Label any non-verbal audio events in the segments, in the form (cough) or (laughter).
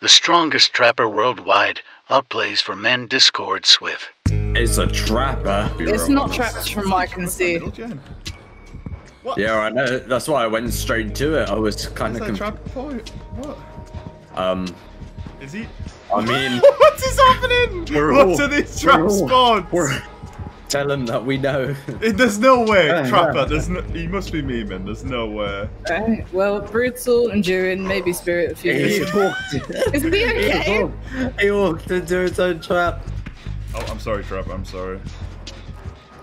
the strongest trapper worldwide, outplays for men Discord SWF. It's a trapper. It's not trapped from what I can see. What? Yeah, I know. That's why I went straight to it. I was kind of that confused. trap point? What? Um, Is he? I mean, (laughs) what is happening? We're what all- are these we're trap all- spawns? We're- tell him that we know. (laughs) Eh, There's no way, Yeah, Trapper. yeah. There's no. He must be memeing. There's no way. Okay. Well, brutal, enduring, maybe spirit of he fury. walked. Is he okay? walked- He walked into his own trap. Oh, I'm sorry, Trapper. I'm sorry.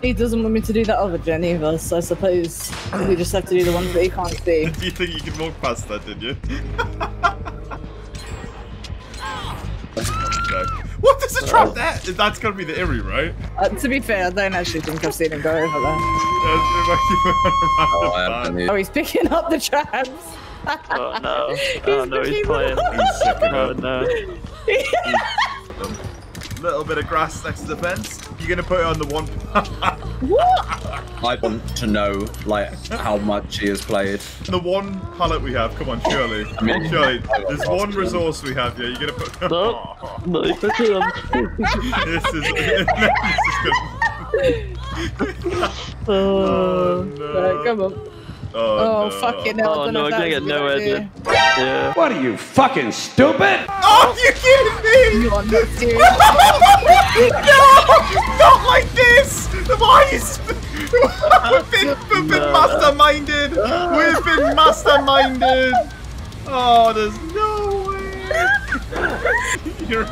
He doesn't want me to do that other gen either, so I suppose we just have to do the ones that he can't (laughs) see. Do you think you could walk past that? Did you? (laughs) No. What is a trap there? That's gotta be the Iri, right? Uh, to be fair, I don't actually think I've seen him go over there. (laughs) Oh, Oh, he's picking up the traps. Oh no. (laughs) Oh no, he's playing. He's sick Oh of no. it. (laughs) Little bit of grass next to the fence. You're gonna put it on the one. What? I want to know, like, how much he has played. the one pallet we have. Come on, surely. I mean- surely. There's one resource we have here. You're gonna put. No. (laughs) No, he's picking them. this is. (laughs) this is good. (laughs) Oh. Oh Right, come on. Oh, Oh, no. fucking hell. Oh don't no, I'm gonna get was a idea. Yeah. What are you, fucking stupid? Oh, you kidding me? You are not serious. no! Not like this! Why is... we've been, masterminded! We've been masterminded! Oh, there's no way! (laughs) You're I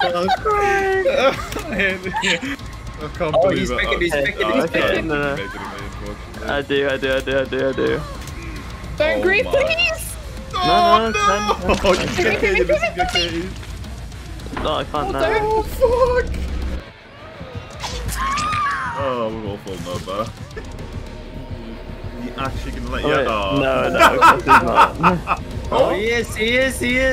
(laughs) I can't Oh, believe he's it. picking, he's Oh, picking, oh, he's okay. picking. No, no. Making. I do, I do, I do, I do, I do. Don't Oh grieve, please. Oh, no, no! no, no. (laughs) Oh, you can't get it, this is good case. No, I can't now. Oh, fuck! Oh, we're all full number. You actually gonna let Oh, you? wait. Oh. No, no, of course he's not. (laughs) Oh, he is, he is, he is.